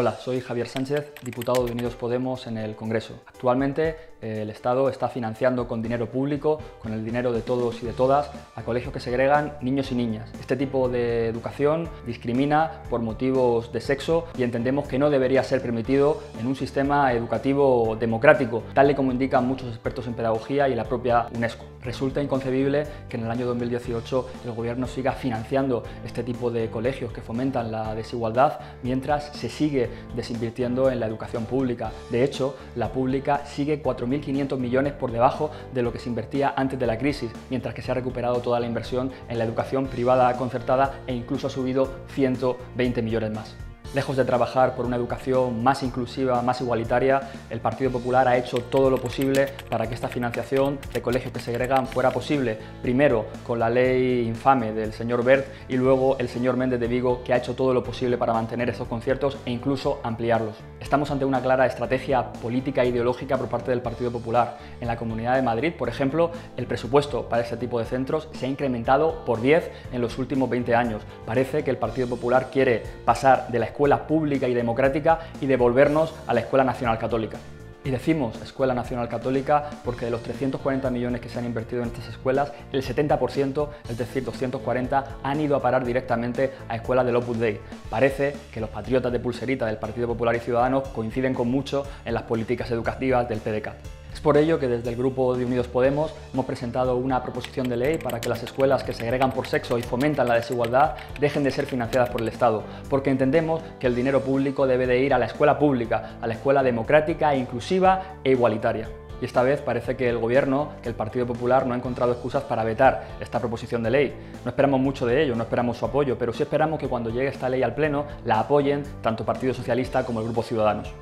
Hola, soy Javier Sánchez, diputado de Unidos Podemos en el Congreso. Actualmente eh, el Estado está financiando con dinero público, con el dinero de todos y de todas, a colegios que segregan niños y niñas. Este tipo de educación discrimina por motivos de sexo y entendemos que no debería ser permitido en un sistema educativo democrático, tal y como indican muchos expertos en pedagogía y la propia UNESCO. Resulta inconcebible que en el año 2018 el Gobierno siga financiando este tipo de colegios que fomentan la desigualdad mientras se sigue desinvirtiendo en la educación pública. De hecho, la pública sigue 4.500 millones por debajo de lo que se invertía antes de la crisis, mientras que se ha recuperado toda la inversión en la educación privada concertada e incluso ha subido 120 millones más. Lejos de trabajar por una educación más inclusiva, más igualitaria, el Partido Popular ha hecho todo lo posible para que esta financiación de colegios que segregan fuera posible. Primero con la ley infame del señor Bert y luego el señor Méndez de Vigo que ha hecho todo lo posible para mantener estos conciertos e incluso ampliarlos. Estamos ante una clara estrategia política e ideológica por parte del Partido Popular. En la Comunidad de Madrid, por ejemplo, el presupuesto para este tipo de centros se ha incrementado por 10 en los últimos 20 años. Parece que el Partido Popular quiere pasar de la escuela pública y democrática y devolvernos a la Escuela Nacional Católica. Y decimos Escuela Nacional Católica porque de los 340 millones que se han invertido en estas escuelas, el 70%, es decir, 240, han ido a parar directamente a escuelas del Opus Dei. Parece que los patriotas de pulserita del Partido Popular y Ciudadanos coinciden con mucho en las políticas educativas del PDK. Es por ello que desde el grupo de Unidos Podemos hemos presentado una proposición de ley para que las escuelas que segregan por sexo y fomentan la desigualdad dejen de ser financiadas por el Estado, porque entendemos que el dinero público debe de ir a la escuela pública, a la escuela democrática, inclusiva e igualitaria. Y esta vez parece que el Gobierno, que el Partido Popular no ha encontrado excusas para vetar esta proposición de ley. No esperamos mucho de ello, no esperamos su apoyo, pero sí esperamos que cuando llegue esta ley al Pleno la apoyen tanto Partido Socialista como el Grupo Ciudadanos.